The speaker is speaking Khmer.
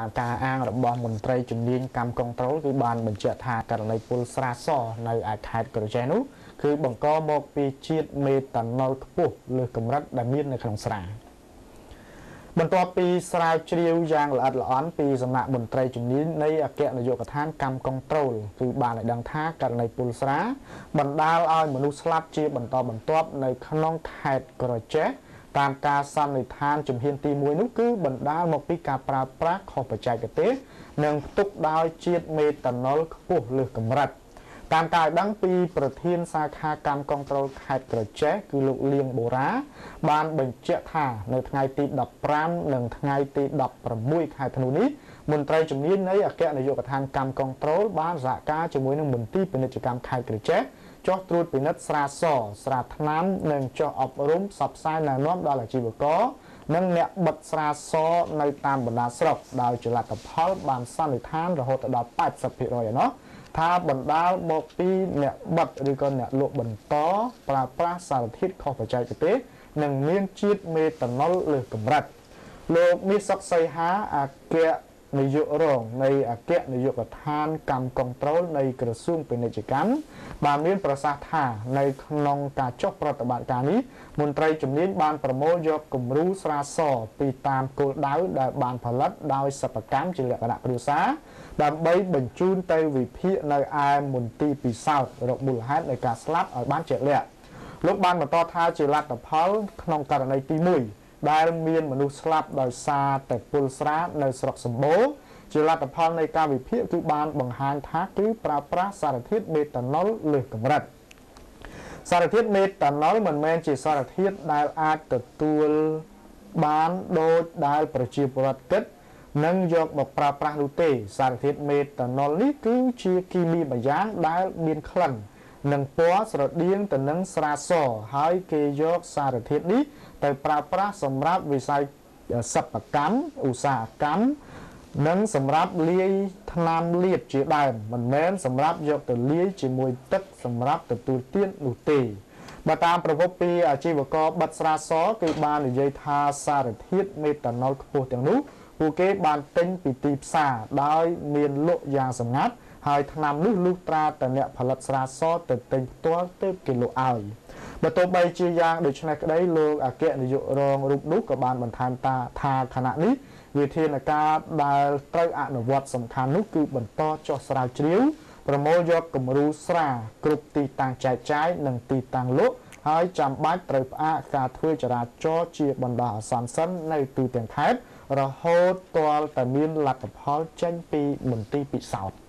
តាមការអាងរបស់មន្ត្រីជំនាញកម្មគនត្រូលគឺបានបញ្ជាក់ថាករណីពុលស្រាសនៅឯខេត្តក្រចេះនោះគឺបង្កមកពីជាតិមេតាណុលខ្ពស់លើសកម្រិតដែលមាននៅក្នុងស្រាបន្ទាប់ពីស្រាវជ្រាវយ៉ាងល្អិតល្អន់ពីសំណាក់មន្ត្រីជំនាញនៃអគ្គនាយកដ្ឋានកម្មគនត្រូលគឺបានឲ្យដឹងថាករណីពុលស្រាបណ្ដាលឲ្យមនុស្សស្លាប់ជាបន្តបន្ទាប់នៅក្នុងខេត្តក្រចេះ តាមការសន្និដ្ឋានជំហានទី1នោះគឺបណ្ដាលមកពីការប្រើប្រាស់ខុសបច្ចេកទេសនិងផ្ទុកដោយជាតិមេតាណុលខ្ពស់លើសកម្រិតតាមការដឹងពីប្រធានសាខាកម្មកុងត្រូលខេត្តក្រចេះគឺលោកលៀងបូរ៉ាបានបញ្ជាក់ថានៅថ្ងៃទី15និងថ្ងៃទី16ខែធ្នូនេះមន្ត្រីជំនាញនៃអគ្គនាយកដ្ឋានកម្មកុងត្រូលបានសហការជាមួយនឹងមន្ទីរពាណិជ្ជកម្មខេត្តក្រចេះ ចុះត្រួតពិនិត្យស្រាសស្រាថ្នាំនិងចុះអប់រំផ្សព្វផ្សាយណែនាំដល់អាជីវករនិងអ្នកបិទស្រាសនៅតាមបណ្ដាស្រុកដោយចលនាផលបានសន្និដ្ឋានរហូតដល់80%ឯណោះថាបណ្ដាលមកពីអ្នកបិទឬក៏អ្នកលក់បន្តប្រើប្រាស់សារធាតុខុសបច្ចេកទេសនិងមានជាតិមេតាណុលលើសកម្រិតលោកមាសសុកសីហាអគ្គ នាយករងនៃអគ្គនាយកដ្ឋានកម្មកុងត្រូលនៃក្រសួងពាណិជ្ជកម្មបានមានប្រសាសន៍ថានៅក្នុងការចុះប្រតិបត្តិការនេះមន្ត្រីជំនាញបានប្រមូលយកគំរូស្រាសពីតាមគោលដៅដែលបានផលិតដោយសិប្បកម្មជាលក្ខណៈគ្រួសារដើម្បីបញ្ជូនទៅវិភាគនៅឯមន្ទីរពិសោធន៍រកមូលហេតុនៃការស្លាប់ឲ្យបានជាក់លាក់លោកបានបន្តថាជាលទ្ធផលក្នុងករណីទី1 ដែលមានមនុស្សស្លាប់ដោយសារតែពុលស្រានៅស្រុកសម្បូរជាលទ្ធផលនៃការវិភាគគឺបានបង្ហាញថាគឺប្រើប្រាស់សារធាតុមេតាណុលលើសកម្រិតសារធាតុមេតាណុលមិនមែនជាសារធាតុដែលអាចទទួលបានដូចដែលប្រជាពលរដ្ឋគិតនិងយកមកប្រើប្រាស់នោះទេ សារធាតុមេតាណុលនេះគឺជាគីមីមួយយ៉ាងដែលមានក្លិន និងពណ៌ស្រដៀងទៅនឹងស្រាសហើយគេយកសារធាតុនេះទៅប្រើប្រាស់សម្រាប់វិស័យសិប្បកម្មឧស្សាហកម្មនិងសម្រាប់លាយថ្នាំលាបជាដើមមិនមែនសម្រាប់យកទៅលាយជាមួយទឹកសម្រាប់ទទួលទាននោះទេបើតាមប្រវត្តិពីអាជីវករបិទស្រាសគឺបាននិយាយថាសារធាតុមេតាណុលខ្ពស់ទាំងនោះ ពួកគេបានទិញពីទីផ្សារដោយមានលក់យ៉ាងសម្ងាត់ហើយថ្នាំនោះលុះត្រាតែអ្នកផលិតស្រាសទៅទិញផ្ទាល់ទើបគេលក់ឲ្យបើទោះបីជាយ៉ាងដូច្នេះក្តីលោកអគ្គនាយករងរូបនោះក៏បានបន្ថែមតាថាខណៈនេះវិធានការដែលត្រូវអនុវត្តសំខាន់នោះគឺបន្តចុះស្រាវជ្រាវប្រមូលយកគំរូស្រាគ្រប់ទីតាំងចែកចាយនិងទីតាំងលក់ ហើយចាំបាច់ត្រូវផ្អាកការធ្វើចរាចរណ៍ជាបណ្ដោះអាសន្នសិននៅទូទាំងខេត្តរហូតទាល់តែមានលទ្ធផលចេញពីមន្ទីរពិសោធន៍